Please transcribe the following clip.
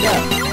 Tiger.